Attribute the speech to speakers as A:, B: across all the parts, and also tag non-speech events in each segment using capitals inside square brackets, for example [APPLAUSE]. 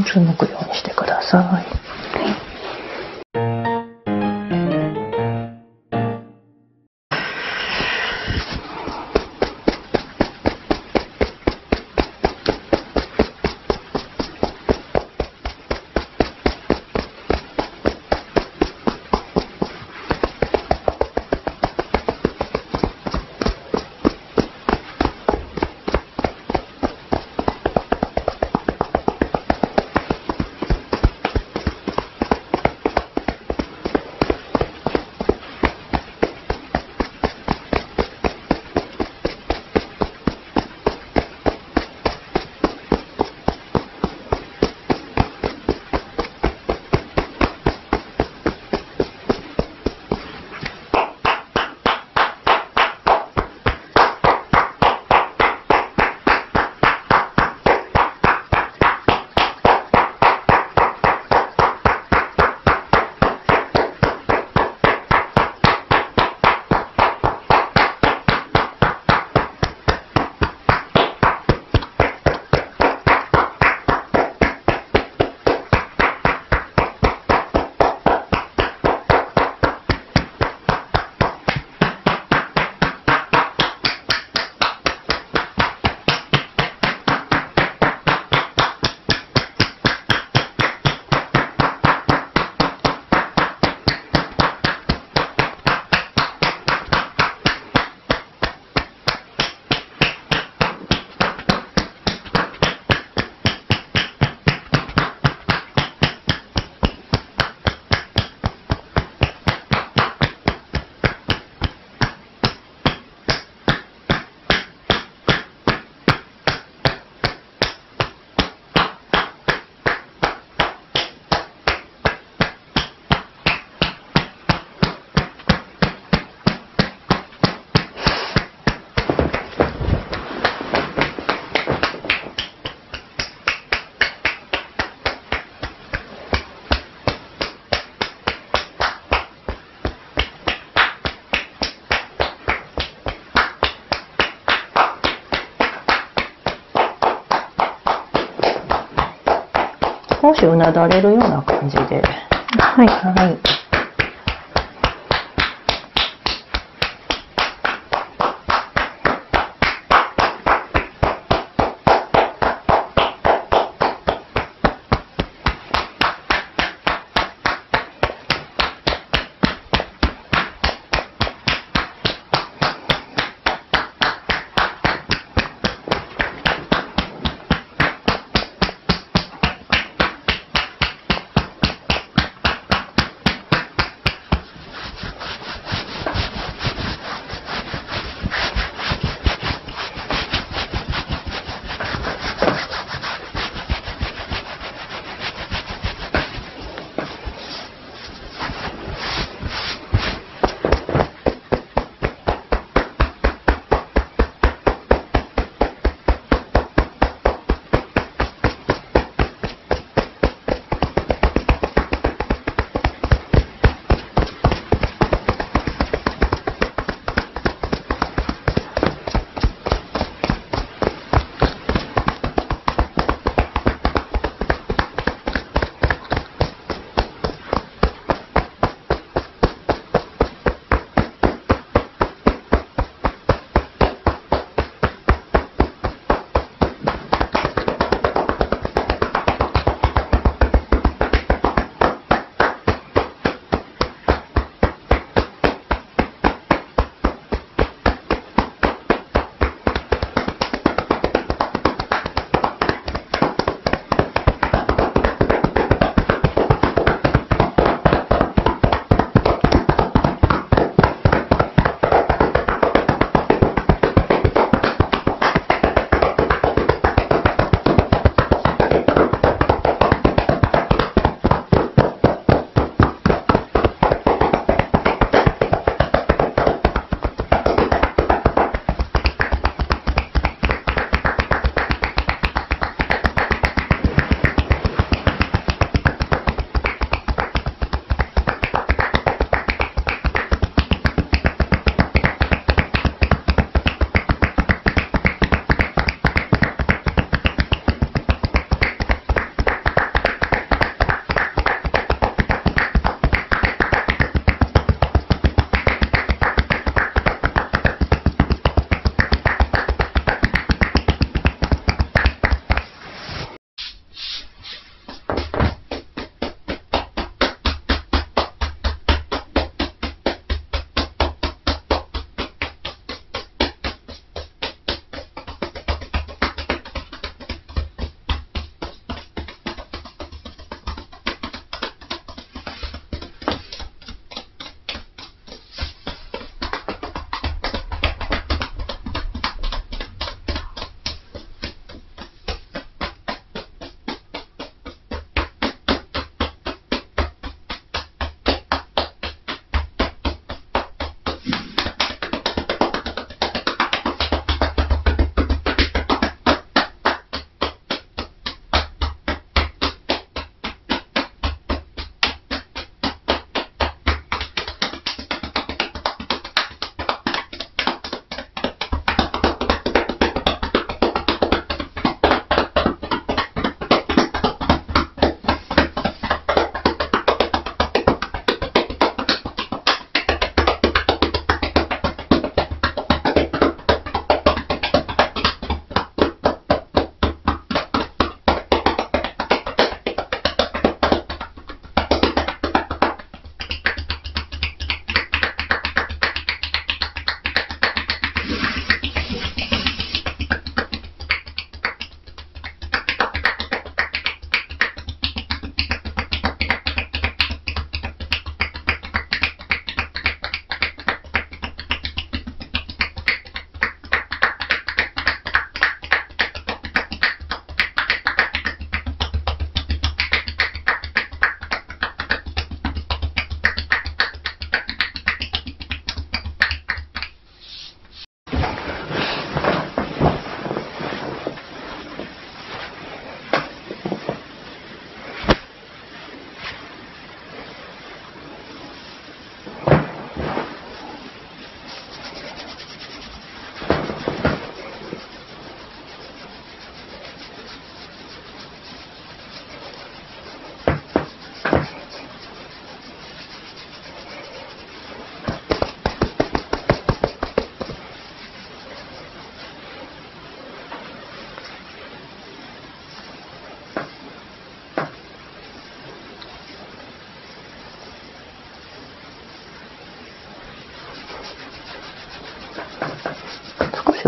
A: うつむくようにしてください。少しうなだれるような感じで。
B: はい。
A: はい。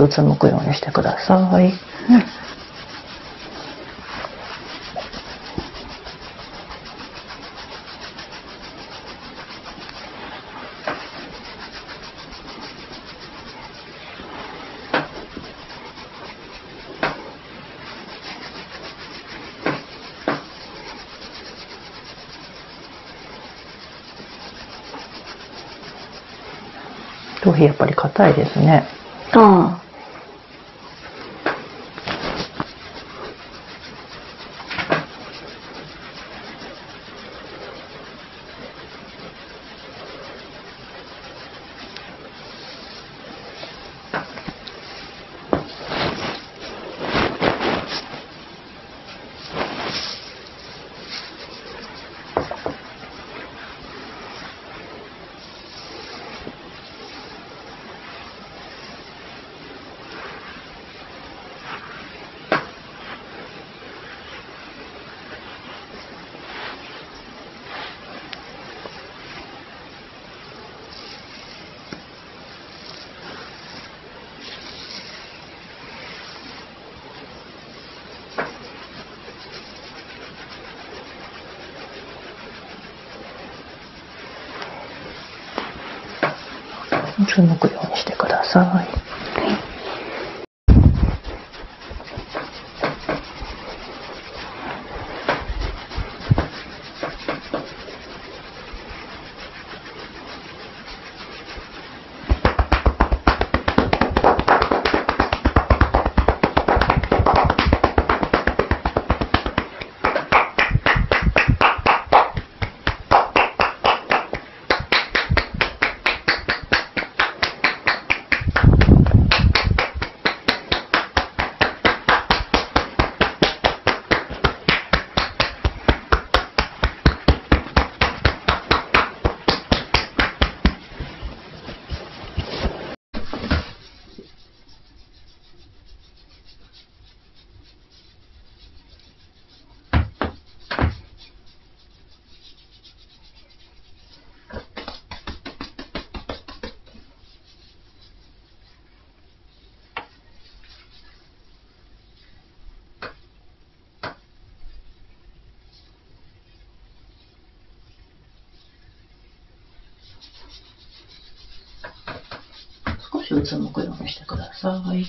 C: うつむくようにしてください。頭皮やっぱり硬いですね。
A: ああ。うつむくようにしてください。少しうつむくようにしてください。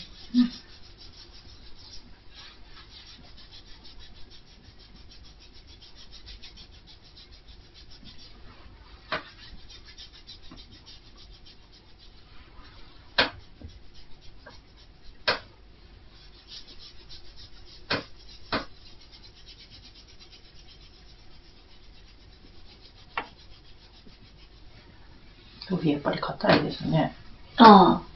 A: やっぱり硬いですね。ああ。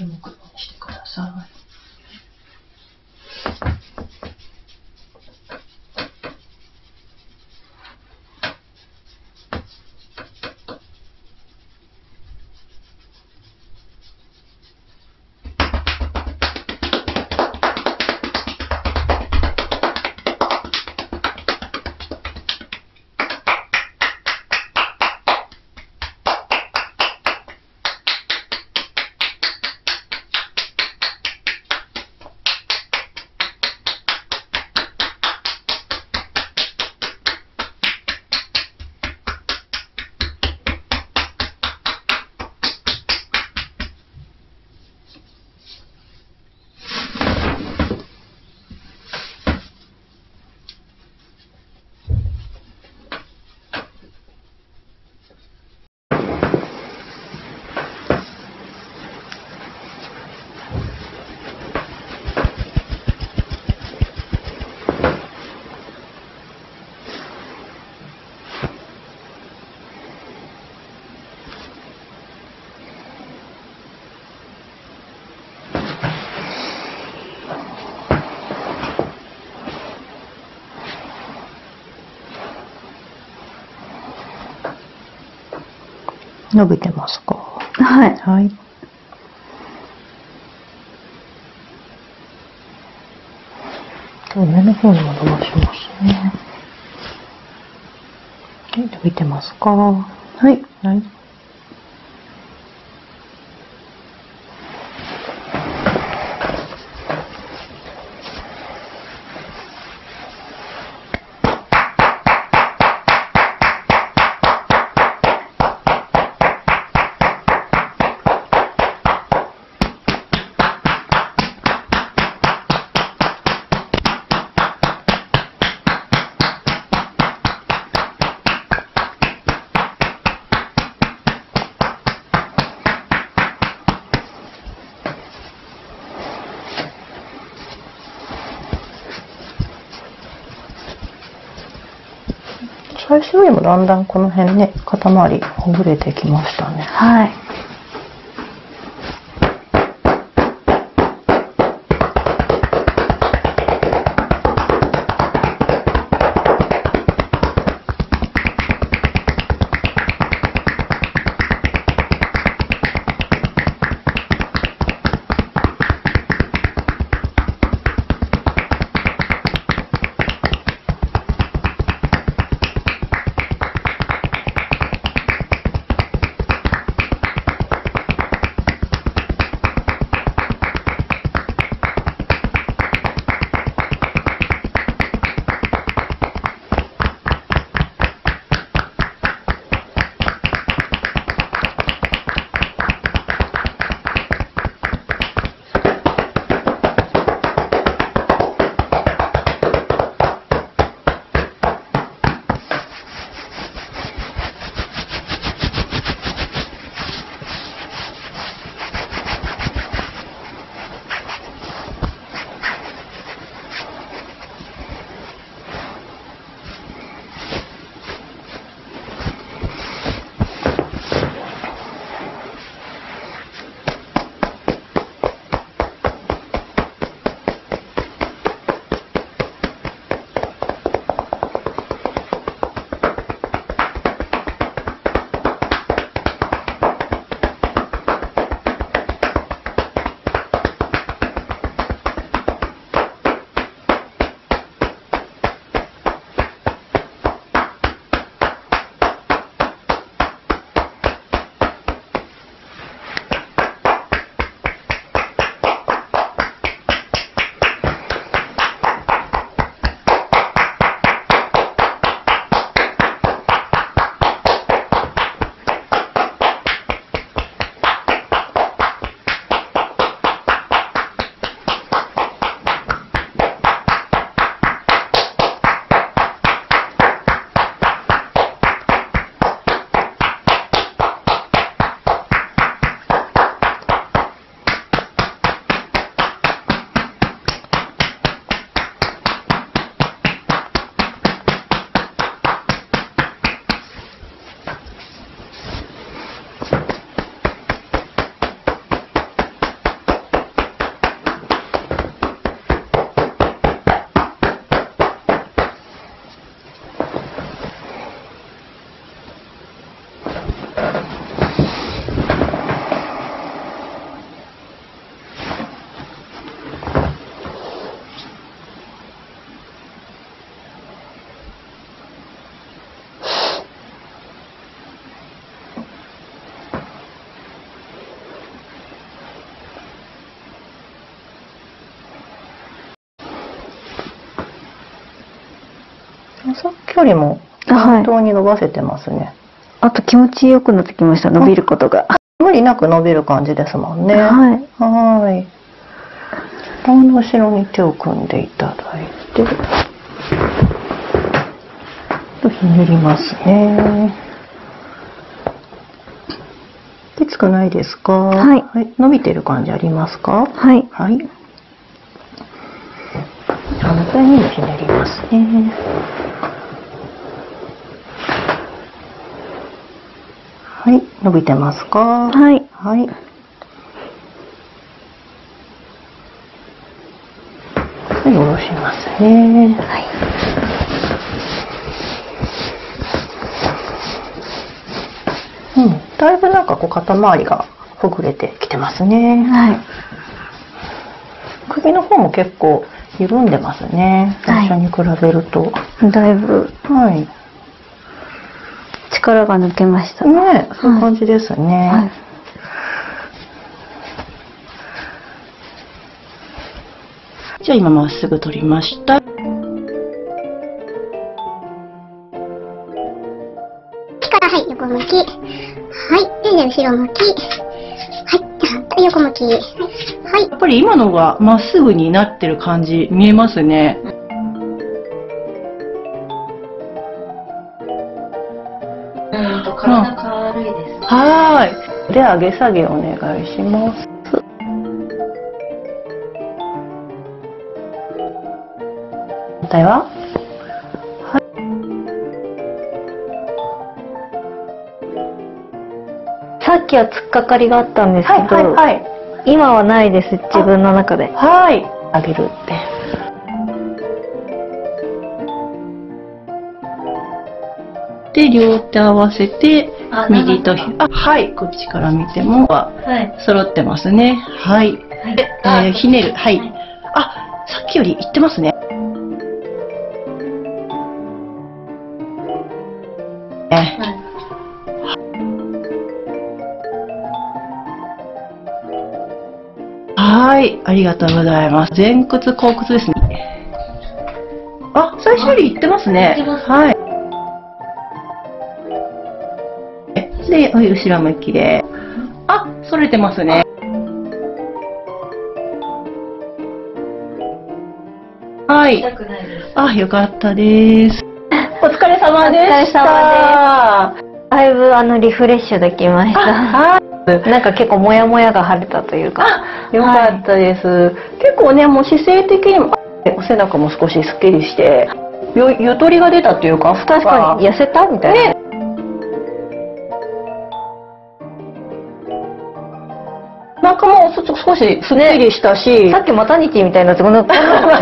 A: 注目してください。伸びてますか
D: はい。
A: はい。上の方にも伸ばしますね。はい、伸びてますかはい。はい。最初よりもだんだんこの辺ね、肩周りほぐれてきましたね。
D: はい。
A: さっきよりも
D: はい
A: 本当に伸ばせてますね。
D: あと気持ちよくなってきました、伸びることが。
A: 無理なく伸びる感じですもんね。
D: はい。
A: はーい。顔の後ろに手を組んでいただいて、とひねりますね。きつくないですか？
D: はい
A: 伸びてる感じありますか？
D: はい。
A: はい。反対にもひねりますね。はい、伸びてますか？
D: はい。
A: はい。はい、下ろしますね。
D: はい。
A: うん、だいぶなんかこう肩周りがほぐれてきてますね。はい。首の方も結構緩んでますね。最初に比べると。
D: だいぶ。はい。力が抜けました
A: ね。そういう感じですね。はいじゃあ今まっすぐ取りました。
E: はい、横向き。はい、で、後ろ向き。はい、横向き。
A: はい。やっぱり今のがまっすぐになってる感じ見えますね。で、上げ下げお願いします。反対は？
D: さっきは突っかかりがあったんですけど、はいはいはい、今はないです自分の中で。
A: はい。あげるって。で両手合わせて右とあはい。こっちから見てもは揃ってますね。はい、はい、えー、ひねる。はい、あさっきよりいってますね。はい、ありがとうございます。前屈後屈ですね。あ、最初よりいってますね。はい。で、後ろ向きで。あ、反れてますね。はい。あ、よかったです。[LAUGHS] お疲れ様でした。お疲れ様です。
D: だいぶあのリフレッシュできました。はい。なんか結構モヤモヤが晴れたというか。
A: よかったです。はい、結構ね、もう姿勢的にも、お背中も少しすっきりして、ゆゆとりが出たというか、
D: 確かに痩せたみたいな。ね
A: なんかもう少しすっきりしたし、
D: ね、さっきマタニティみたいなやつ
A: なんか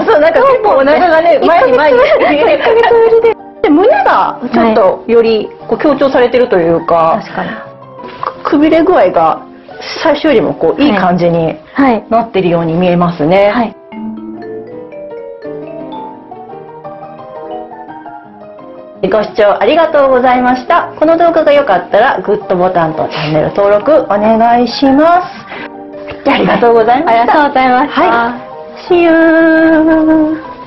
A: そうなんか結構お腹がね [LAUGHS] 前に前に。1ヶ月ぶりで。胸がちょっとよりこう強調されてるというか、確かに。くびれ具合が最初よりもこういい感じになってるように見えますね。はい。ご視聴ありがとうございました。この動画が良かったらグッドボタンとチャンネル登録お願いします。ありがとうございました。
D: ありがとうございました。
A: はい。See you!